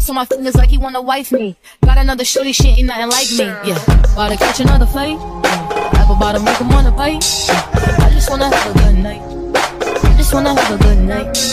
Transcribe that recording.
rocks on my fingers like he wanna wife me. Got another shorty, she ain't nothing like me. Yeah, about to catch another fight. Yeah. Apple bottom, make him wanna bite. Yeah. I just wanna have a good night. I just wanna have a good night.